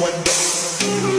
One.